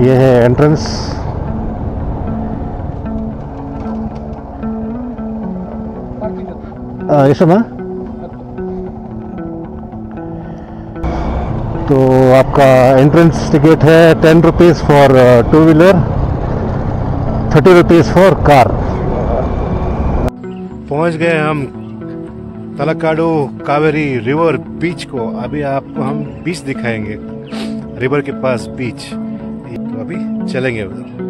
ये है एंट्रेंस यशमा तो आपका एंट्रेंस टिकट है ten rupees for two wheeler thirty rupees for car पहुँच गए हम तलकाडू कावेरी रिवर बीच को। अभी आपको हम बीच दिखाएँगे, रिवर के पास बीच। चलेंगे उधर।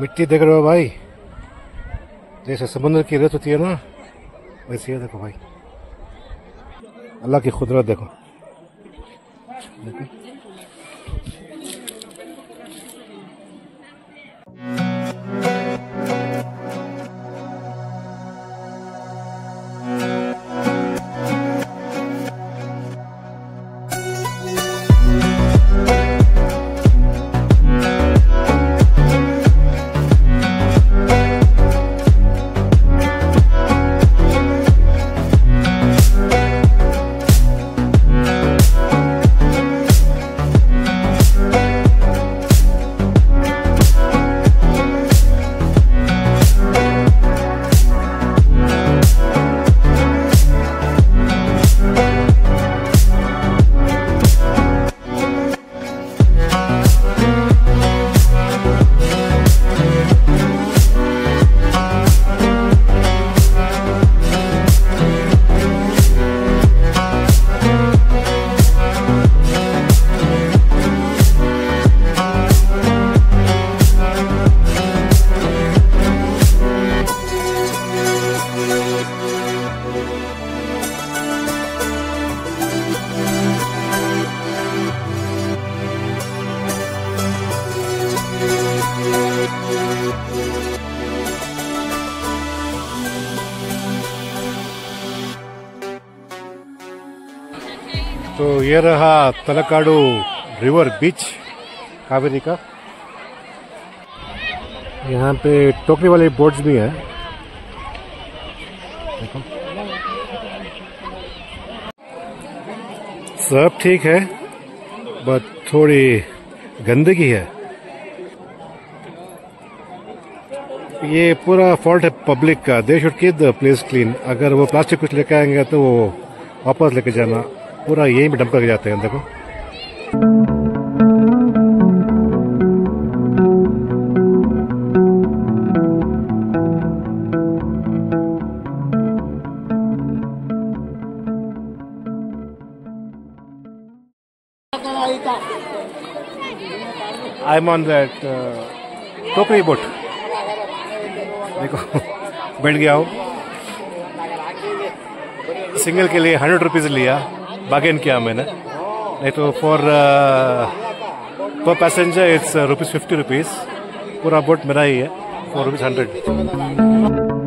मिट्टी देख रहे हो भाई? जैसे समुद्र की रेत होती है ना, वैसे देखो भाई। अल्लाह की खुदरत देखो। देखो। तो ये रहा तलकाडू रिवर बीच, कावेरी का। यहाँ पे टोकरी वाले बोट्स भी हैं। देखो। सब ठीक है, बट थोड़ी गंदगी है। ये पूरा फॉल्ट है पब्लिक का। They should keep the place clean अगर वो प्लास्टिक कुछ लेके आएँगे तो वो वापस लेके जाना। पूरा यहीं पे डंप करके जाते हैं देखो आई एम ऑन दैट टोकरी बोट देखो, बैठ गया हूँ। सिंगल के लिए हंड्रेड रुपीज़ लिया। बागेन किया मैंने नहीं तो for per passenger it's rupees fifty rupees पूरा बोट मेरा ही है for rupees hundred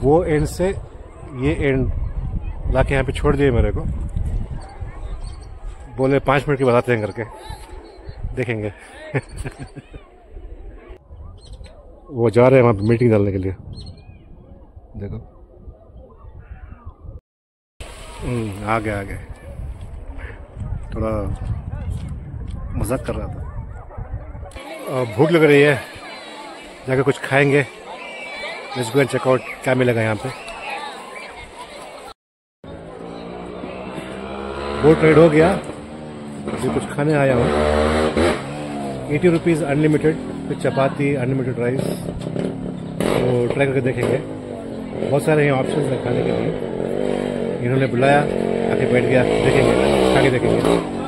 वो एंड से ये एंड ला के यहाँ पर छोड़ दिए मेरे को। बोले, पाँच मिनट के बाद आते हैं करके देखेंगे। वो जा रहे हैं वहाँ पर मीटिंग डालने के लिए। देखो। आ गए आ गए थोड़ा मज़ाक कर रहा था। भूख लग रही है। जाकर कुछ खाएँगे। Let's go and check out क्या मिलेगा यहाँ पे। बोट राइड हो गया। अभी कुछ खाने आया हूँ। एटी रुपीज़ अनलिमिटेड फिर चपाती अनलिमिटेड राइस तो ट्राई करके देखेंगे। बहुत सारे यहाँ ऑप्शन हैं खाने के लिए। इन्होंने बुलाया, आके बैठ गया, देखेंगे। खा के देखेंगे।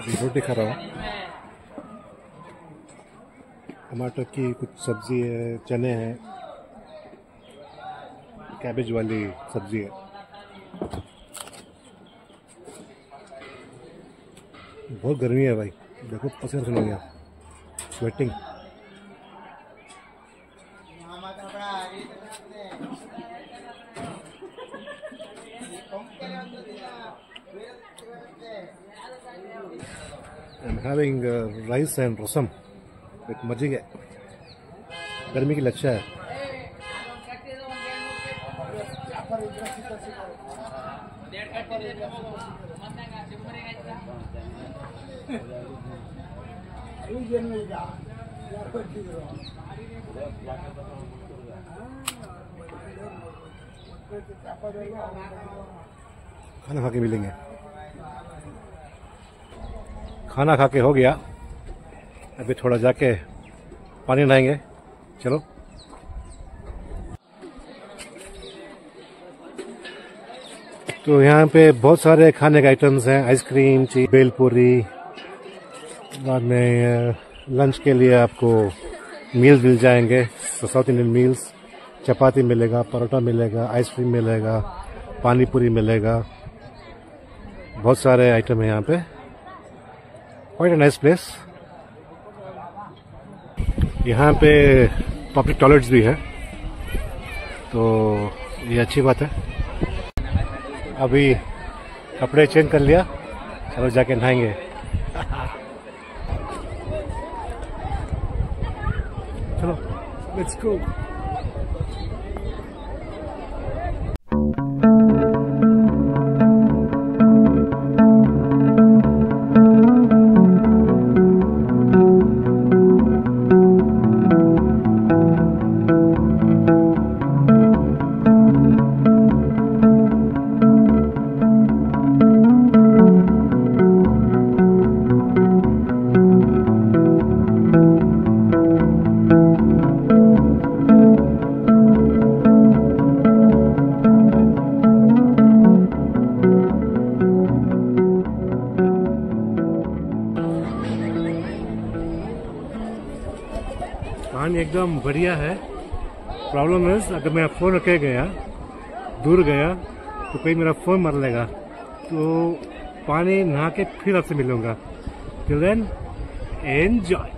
अभी रोटी खा रहा हूँ। टमाटर की कुछ सब्ज़ी है, चने हैं। कैबेज वाली सब्ज़ी है। बहुत गर्मी है भाई। देखो, पसीना सुन गया। Sweating I'm having uh, rice and rasam with majjige गर्मी की लच्छा है खाना खा के मिलेंगे खाना खा के हो गया। अभी थोड़ा जाके पानी नहाएँगे। चलो। तो यहाँ पे बहुत सारे खाने के आइटम्स हैं। आइसक्रीम ची बेलपूरी, बाद में लंच के लिए आपको मील्स मिल जाएँगे। साउथ इंडियन मील्स चपाती मिलेगा, परोठा मिलेगा आइसक्रीम मिलेगा पानी पूरी मिलेगा। बहुत सारे आइटम हैं यहाँ पे। क्वाइट अ नाइस प्लेस यहाँ पे पब्लिक टॉयलेट्स भी है। तो ये अच्छी बात है। अभी कपड़े चेंज कर लिया। चलो जाके नहाएँगे। चलो। लेट्स गो एकदम बढ़िया है। प्रॉब्लम है अगर मेरा फ़ोन रखे गया, दूर गया तो कहीं मेरा फ़ोन मर लेगा। तो पानी नहा के फिर आपसे मिलूँगा। टिल देन एंजॉय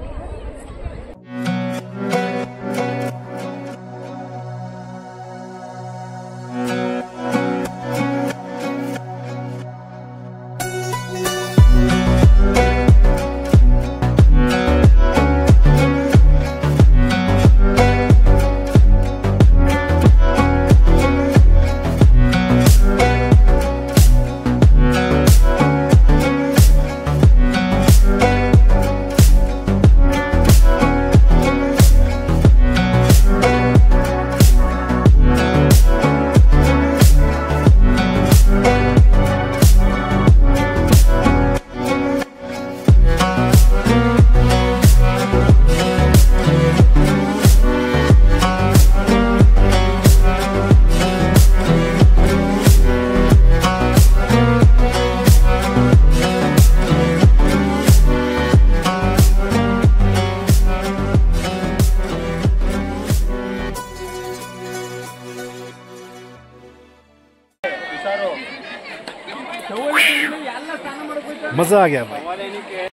मज़ा आ गया भाई।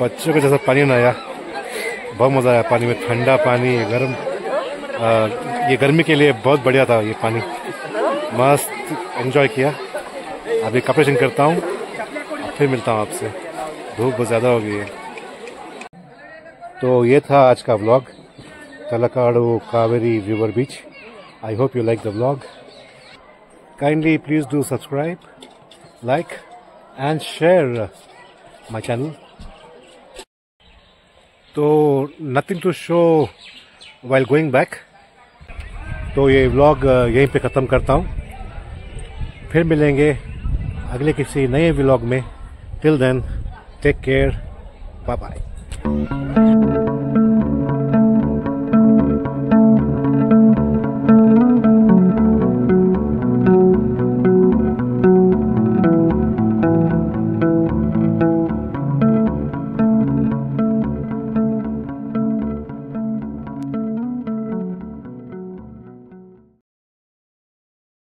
बच्चों को जैसा पानी नहाया बहुत मज़ा आया पानी में, ठंडा पानी, गर्म। ये गर्मी के लिए बहुत बढ़िया था ये पानी। मस्त एंजॉय किया। अभी कपड़े चेंज करता हूँ फिर मिलता हूँ आपसे। धूप बहुत ज़्यादा हो गई है। तो ये था आज का vlog Talakadu Kaveri river beach. I hope you like the vlog kindly please do subscribe like and share my channel. तो nothing to show while going back तो ये व्लॉग यहीं पे ख़त्म करता हूँ। फिर मिलेंगे अगले किसी नए व्लॉग में। Till then take care bye bye